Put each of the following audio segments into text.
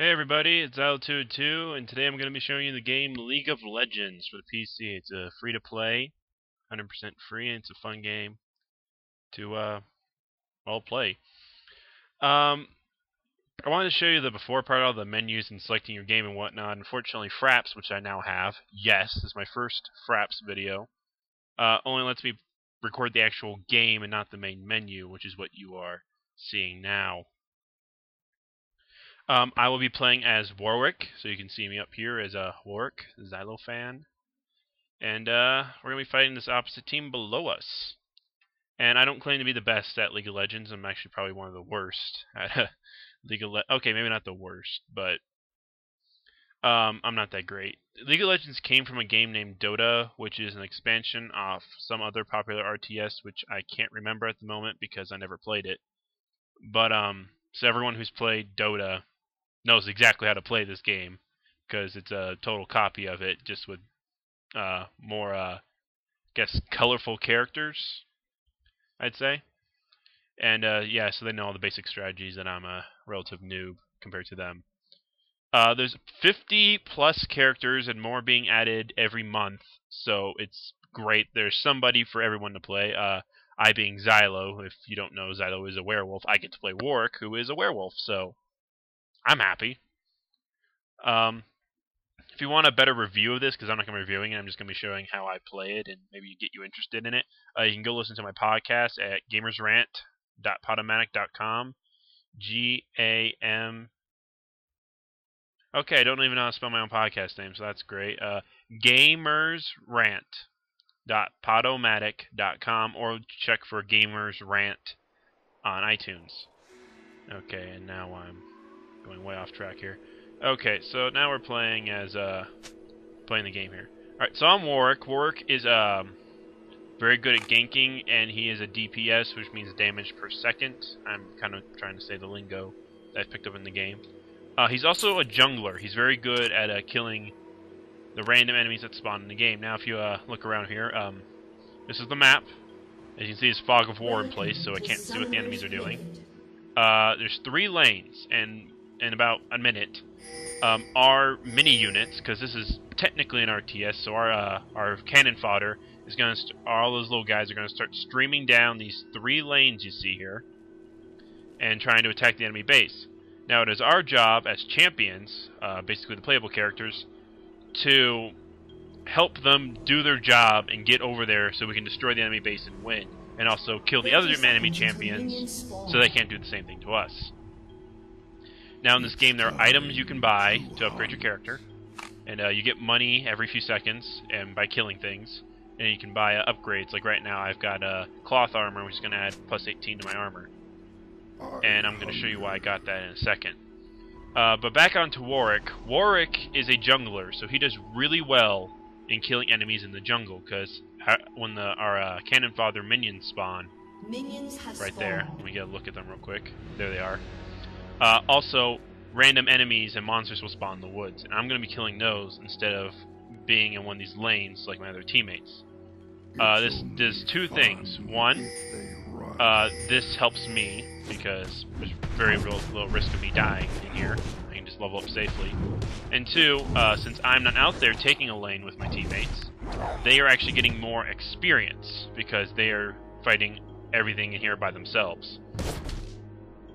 Hey everybody, it's Altitude2, and today I'm going to be showing you the game League of Legends for the PC. It's a free-to-play, 100% free, and it's a fun game to, uh, all play. Um, I wanted to show you the before part, all the menus and selecting your game and whatnot. Unfortunately, Fraps, which I now have, yes, this is my first Fraps video, uh, only lets me record the actual game and not the main menu, which is what you are seeing now. Um, I will be playing as Warwick, so you can see me up here as a Warwick, Xylophon. And uh, we're going to be fighting this opposite team below us. And I don't claim to be the best at League of Legends. I'm actually probably one of the worst at League of Le Okay, maybe not the worst, but um, I'm not that great. League of Legends came from a game named Dota, which is an expansion of some other popular RTS, which I can't remember at the moment because I never played it. But um, so everyone who's played Dota knows exactly how to play this game because it's a total copy of it, just with uh, more, uh, I guess, colorful characters. I'd say, and uh, yeah, so they know all the basic strategies, and I'm a relative noob compared to them. Uh, there's 50 plus characters and more being added every month, so it's great. There's somebody for everyone to play. Uh, I being Zylo, if you don't know, Zylo is a werewolf. I get to play Warwick, who is a werewolf, so I'm happy. Um, if you want a better review of this, because I'm not going to be reviewing it, I'm just going to be showing how I play it and maybe get you interested in it, uh, you can go listen to my podcast at gamersrant.podomatic.com. G A M. Okay, I don't even know how to spell my own podcast name, so that's great. Uh, gamersrant.podomatic.com or check for Gamers Rant on iTunes. Okay, and now I'm going way off track here. Okay, so now we're playing as uh playing the game here. Alright, so I'm Warwick. Warwick is um very good at ganking and he is a DPS, which means damage per second. I'm kind of trying to say the lingo that I picked up in the game. Uh, he's also a jungler. He's very good at uh, killing the random enemies that spawn in the game. Now, if you uh, look around here, um, this is the map. As you can see, there's fog of war in place, so I can't see what the enemies are doing. Uh, there's three lanes, and in about a minute, um, our mini units, because this is technically an RTS, so our uh, our cannon fodder is going to all those little guys are going to start streaming down these three lanes you see here, and trying to attack the enemy base. Now it is our job as champions, uh, basically the playable characters, to help them do their job and get over there so we can destroy the enemy base and win, and also kill the other enemy champions so they can't do the same thing to us. Now in this game there are items you can buy to upgrade your character, and uh, you get money every few seconds and by killing things, and you can buy uh, upgrades. Like right now I've got a uh, cloth armor which is going to add plus 18 to my armor, and I'm going to show you why I got that in a second. Uh, but back on to Warwick. Warwick is a jungler, so he does really well in killing enemies in the jungle, because when the our uh, cannon fodder minions spawn, Minions right spawned. there, let me get a look at them real quick. There they are. Uh, also, random enemies and monsters will spawn in the woods, and I'm going to be killing those instead of being in one of these lanes like my other teammates. Uh, this does two things. One, uh, this helps me because there's very real, little risk of me dying in here. I can just level up safely. And two, uh, since I'm not out there taking a lane with my teammates, they are actually getting more experience because they are fighting everything in here by themselves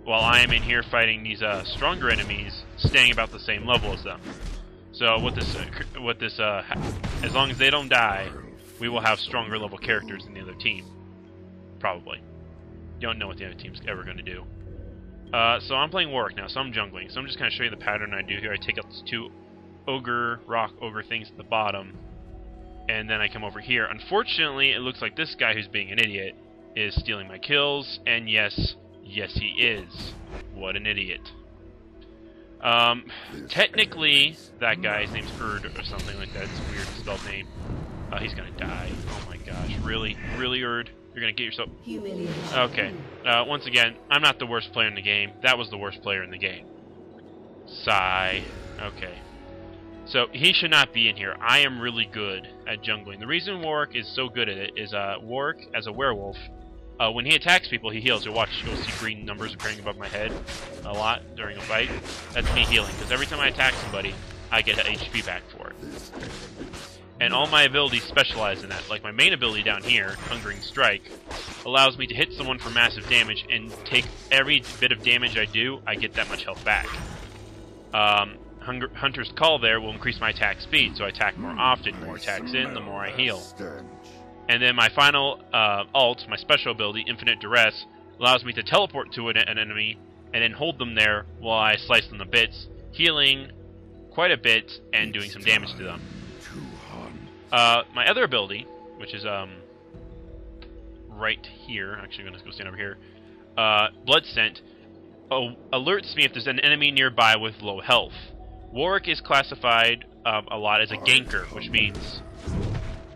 while I am in here fighting these uh, stronger enemies, staying about the same level as them. So what this, uh, what this, uh, as long as they don't die, we will have stronger level characters than the other team, probably. Don't know what the other team's ever going to do. Uh, so I'm playing Warwick now, so I'm jungling. So I'm just going to show you the pattern I do here. I take out these two ogre, rock ogre things at the bottom, and then I come over here. Unfortunately, it looks like this guy who's being an idiot is stealing my kills, and yes, Yes, he is. What an idiot. Um, technically, that guy's name's Erd or something like that. It's a weird spelled name. Uh, he's gonna die. Oh my gosh. Really? Really, Erd? You're gonna get yourself... Okay. Uh, once again, I'm not the worst player in the game. That was the worst player in the game. Sigh. Okay. So, he should not be in here. I am really good at jungling. The reason Warwick is so good at it is, uh, Warwick, as a werewolf, Uh, when he attacks people, he heals. You'll watch, you'll see green numbers appearing above my head a lot during a fight. That's me healing, because every time I attack somebody, I get HP back for it. And all my abilities specialize in that. Like my main ability down here, Hungering Strike, allows me to hit someone for massive damage and take every bit of damage I do, I get that much health back. Um, Hunter's Call there will increase my attack speed, so I attack more often. More attacks in, the more I heal. And then my final uh, alt, my special ability, Infinite Duress, allows me to teleport to an, an enemy and then hold them there while I slice them to bits, healing quite a bit and doing some damage to them. Uh, my other ability, which is um, right here, actually I'm going to go stand over here, uh, Blood Scent, alerts me if there's an enemy nearby with low health. Warwick is classified um, a lot as a ganker, which means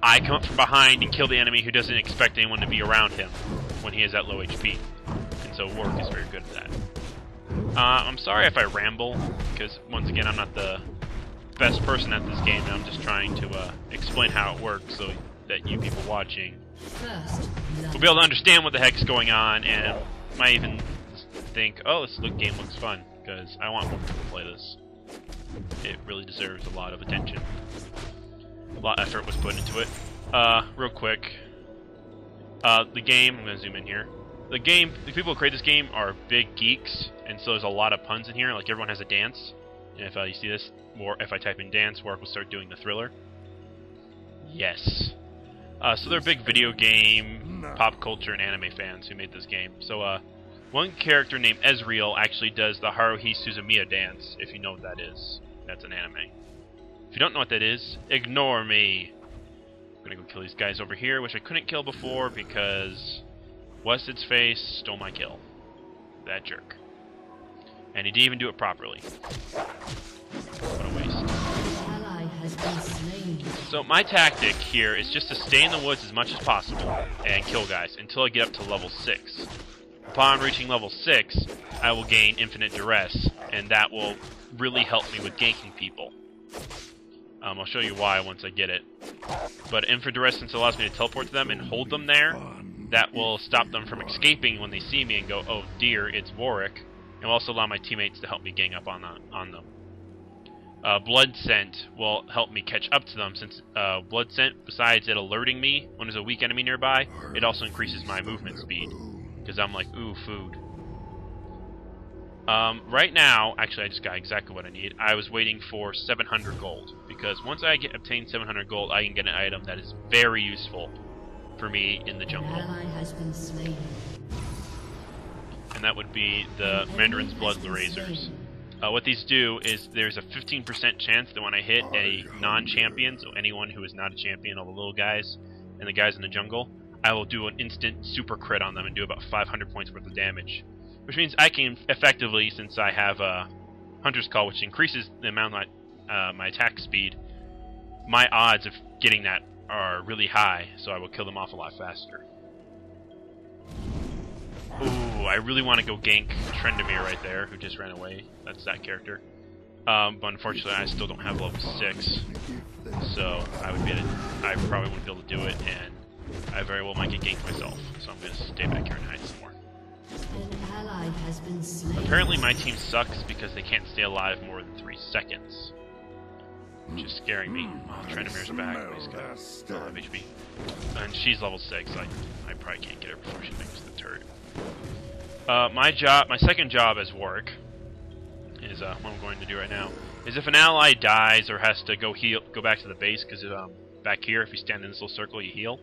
I come up from behind and kill the enemy who doesn't expect anyone to be around him when he is at low HP. And so Warwick is very good at that. Uh, I'm sorry if I ramble, because once again I'm not the best person at this game, and I'm just trying to uh, explain how it works so that you people watching will be able to understand what the heck's going on, and might even think, oh, this look game looks fun, because I want more people to play this. It really deserves a lot of attention. A lot of effort was put into it. Uh, real quick. Uh, the game, I'm going to zoom in here. The game, the people who create this game are big geeks, and so there's a lot of puns in here, like everyone has a dance. And if uh, you see this, more if I type in dance, Warwick will start doing the thriller. Yes. Uh, so they're big video game, pop culture, and anime fans who made this game. So uh, one character named Ezreal actually does the Haruhi Suzumiya dance, if you know what that is. That's an anime. If you don't know what that is, ignore me. I'm gonna go kill these guys over here, which I couldn't kill before because what's its face stole my kill. That jerk. And he didn't even do it properly. What a waste. So my tactic here is just to stay in the woods as much as possible and kill guys until I get up to level 6. Upon reaching level 6, I will gain Infinite Duress, and that will really help me with ganking people. Um, I'll show you why once I get it. But Duress, allows me to teleport to them and hold them there, that will stop them from escaping when they see me and go, oh dear, it's Warwick. And will also allow my teammates to help me gang up on, the, on them. Uh, blood scent will help me catch up to them since uh, blood scent, besides it alerting me when there's a weak enemy nearby, it also increases my movement speed because I'm like, ooh, food. Um, right now, actually, I just got exactly what I need. I was waiting for 700 gold because once I get obtain 700 gold, I can get an item that is very useful for me in the jungle. And that would be the Madred's Bloodrazors. Uh, what these do is there's a 15% chance that when I hit a non-champion, so anyone who is not a champion, all the little guys and the guys in the jungle, I will do an instant super crit on them and do about 500 points worth of damage. Which means I can effectively, since I have a Hunter's Call, which increases the amount uh, my attack speed, my odds of getting that are really high, so I will kill them off a lot faster. Ooh, I really want to go gank Tryndamere right there, who just ran away. That's that character. Um, but unfortunately, I still don't have level 6. So, I would be able to, I probably wouldn't be able to do it, and I very well might get ganked myself, so I'm going to stay back here and hide some more. Apparently my team sucks because they can't stay alive more than three seconds. Which is scaring me. Oh, Tryndamere's back. He's got a lot of HP. And she's level 6. I, I probably can't get her before she makes the turret. Uh, my job, my second job as Warwick, is uh, what I'm going to do right now, is if an ally dies or has to go heal, go back to the base, because um, back here, if you stand in this little circle, you heal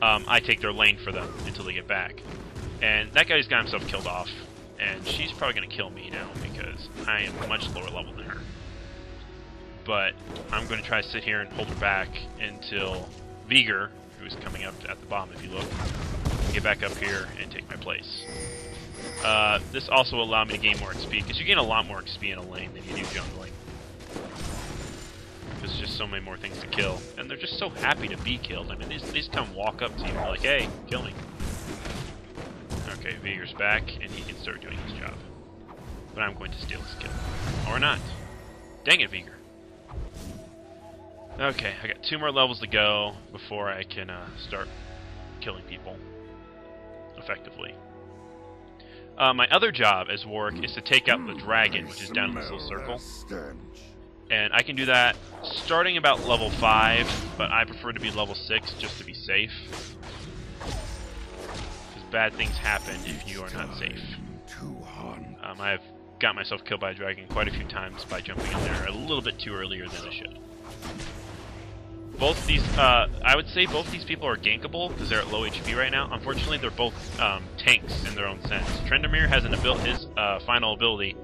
um, I take their lane for them until they get back. And that guy's got himself killed off, and she's probably going to kill me now because I am much lower level than her. But I'm going to try to sit here and hold her back until Veigar, who's coming up at the bottom if you look, get back up here and take my place. Uh, this also will allow me to gain more XP, because you gain a lot more XP in a lane than you do jungling. There's just so many more things to kill. And they're just so happy to be killed. I mean, they, they just come walk up to you and like, hey, kill me. Okay, Veigar's back, and he can start doing his job. But I'm going to steal his kill. Or not. Dang it, Veigar. Okay, I got two more levels to go before I can uh, start killing people. effectively. Uh, my other job as Warwick is to take out the dragon, which is down in this little circle. And I can do that starting about level 5, but I prefer to be level 6 just to be safe. Because bad things happen if you are not safe. Um, I've got myself killed by a dragon quite a few times by jumping in there a little bit too earlier than I should both these, uh, I would say both these people are gankable because they're at low HP right now. Unfortunately, they're both um, tanks in their own sense. Tryndamere has an ability, his uh, final ability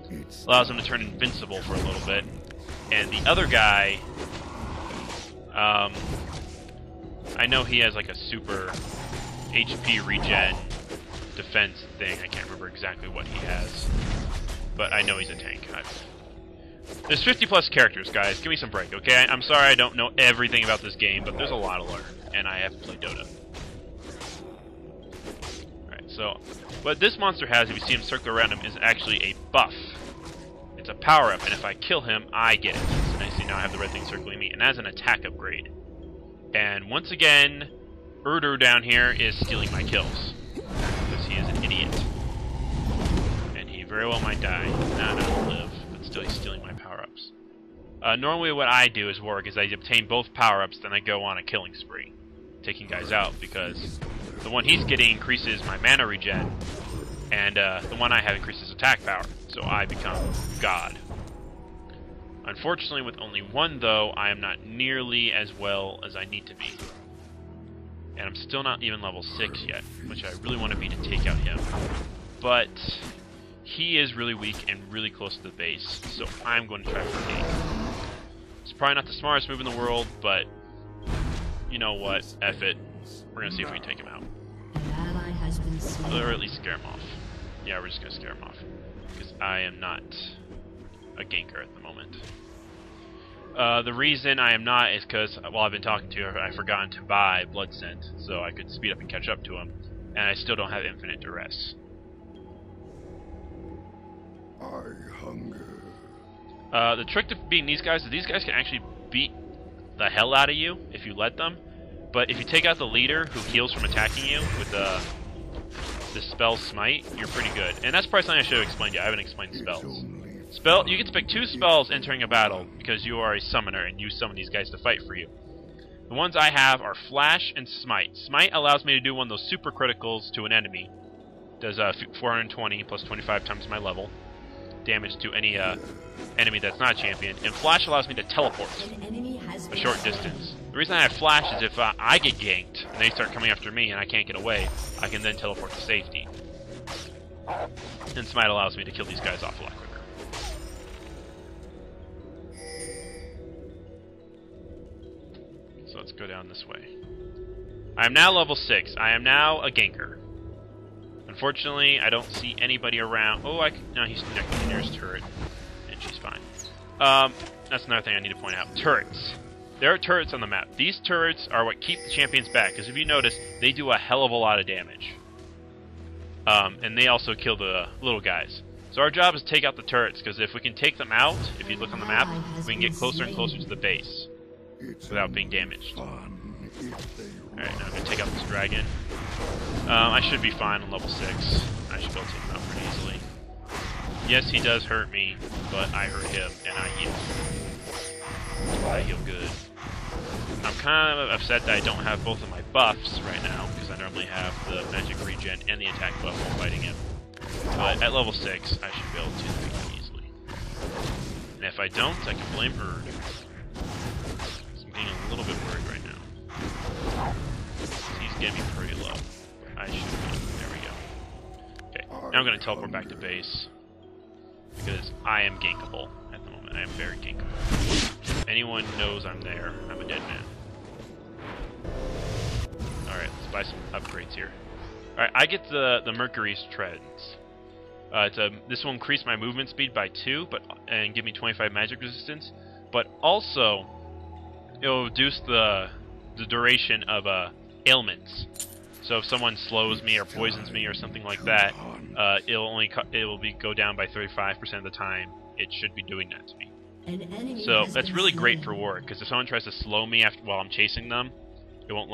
allows him to turn invincible for a little bit, and the other guy, um, I know he has like a super HP regen defense thing. I can't remember exactly what he has, but I know he's a tank. I've, there's 50 plus characters, guys. Give me some break, okay? I'm sorry I don't know everything about this game, but there's a lot to learn, and I have to play Dota. Alright, so what this monster has, if you see him circle around him, is actually a buff. It's a power-up, and if I kill him, I get it. So now now I have the red thing circling me, and as an attack upgrade. And once again, Urdur down here is stealing my kills. Because he is an idiot. And he very well might die. No, no, live he's stealing my power-ups. Uh, normally what I do as Warwick is I obtain both power-ups, then I go on a killing spree, taking guys out, because the one he's getting increases my mana regen, and uh, the one I have increases attack power, so I become God. Unfortunately, with only one, though, I am not nearly as well as I need to be. And I'm still not even level 6 yet, which I really want to be to take out him. But he is really weak and really close to the base, so I'm going to try for Gate. It's probably not the smartest move in the world, but you know what? F it. We're going to see if we can take him out. Or at least scare him off. Yeah, we're just going to scare him off. Because I am not a ganker at the moment. Uh, the reason I am not is because while I've been talking to her, I've forgotten to buy Blood Scent, so I could speed up and catch up to him, and I still don't have Infinite Duress. I hunger. Uh, the trick to beating these guys is these guys can actually beat the hell out of you if you let them. But if you take out the leader who heals from attacking you with the the spell smite, you're pretty good. And that's probably something I should have explained to you. I haven't explained spells. Spell you get to pick two spells entering a battle because you are a summoner and you summon these guys to fight for you. The ones I have are Flash and Smite. Smite allows me to do one of those super criticals to an enemy. Does uh, 420 plus 25 times my level damage to any uh, enemy that's not a champion. And Flash allows me to teleport a short distance. The reason I have Flash is if uh, I get ganked and they start coming after me and I can't get away, I can then teleport to safety. And Smite allows me to kill these guys off a lot quicker. So let's go down this way. I am now level 6. I am now a ganker. Unfortunately, I don't see anybody around. Oh, I can, no, he's to the nearest turret, and she's fine. Um, that's another thing I need to point out. Turrets. There are turrets on the map. These turrets are what keep the champions back, because if you notice, they do a hell of a lot of damage. Um, and they also kill the little guys. So our job is to take out the turrets, because if we can take them out, if you look on the map, we can get closer and closer to the base without being damaged. Alright, now I'm going to take out this dragon. Um, I should be fine on level 6. I should be able to take him out pretty easily. Yes, he does hurt me, but I hurt him, and I heal. I heal good. I'm kind of upset that I don't have both of my buffs right now, because I normally have the magic regen and the attack buff while fighting him. But at level 6, I should be able to defeat him easily. And if I don't, I can blame Urd. Getting me pretty low. I should be. There we go. Okay, now I'm going to teleport back to base. Because I am gankable at the moment. I am very gankable. If anyone knows I'm there, I'm a dead man. Alright, let's buy some upgrades here. Alright, I get the, the Mercury's Treads. Uh, it's a, this will increase my movement speed by 2 but and give me 25 magic resistance. But also, it will reduce the the duration of a ailments. So if someone slows me or poisons me or something like that, uh, it'll only it will be go down by 35% of the time. It should be doing that to me. So that's really great for Warwick because if someone tries to slow me after while I'm chasing them, it won't last.